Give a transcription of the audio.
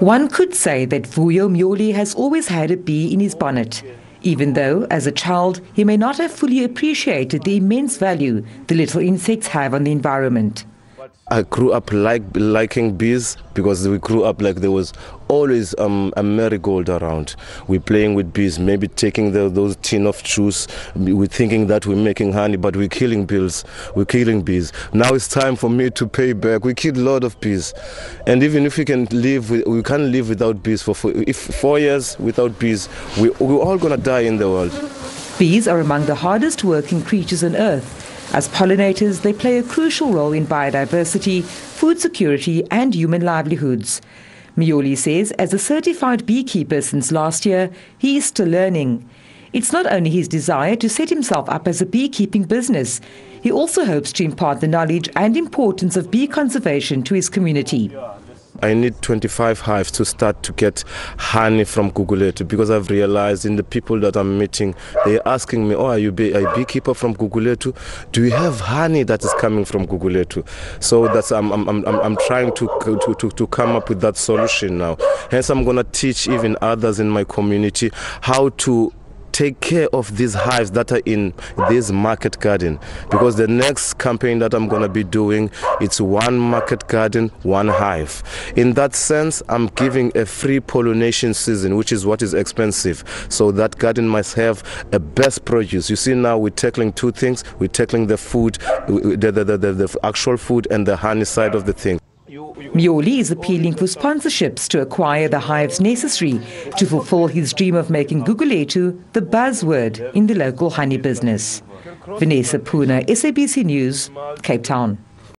One could say that Vuyo Myoli has always had a bee in his bonnet, even though, as a child, he may not have fully appreciated the immense value the little insects have on the environment. I grew up like liking bees because we grew up like there was always um, a marigold around. We're playing with bees, maybe taking the, those tin of juice. We're thinking that we're making honey, but we're killing bees. We're killing bees. Now it's time for me to pay back. We killed a lot of bees, and even if we can live, we can't live without bees for four, if four years without bees, we, we're all gonna die in the world. Bees are among the hardest working creatures on Earth. As pollinators, they play a crucial role in biodiversity, food security, and human livelihoods. Myoli says, as a certified beekeeper since last year, he is still learning. It's not only his desire to set himself up as a beekeeping business, he also hopes to impart the knowledge and importance of bee conservation to his community. I need 25 hives to start to get honey from Gugulethu because I've realized in the people that I'm meeting, they're asking me, oh, are you a beekeeper from Gugulethu? Do you have honey that is coming from Gugulethu? So that's I'm, I'm, I'm, I'm trying to, to, to, to come up with that solution now. Hence, I'm going to teach even others in my community how to take care of these hives that are in this market garden. Because the next campaign that I'm going to be doing it's one market garden one hive. In that sense I'm giving a free pollination season which is what is expensive. So that garden must have a best produce. You see now we're tackling two things. We're tackling the food the, the, the, the, the actual food and the honey side of the thing Myoli is appealing for sponsorships to acquire the hives necessary to fulfill his dream of making Gugulethu the buzzword in the local honey business. Vanessa Puna, SABC News, Cape Town.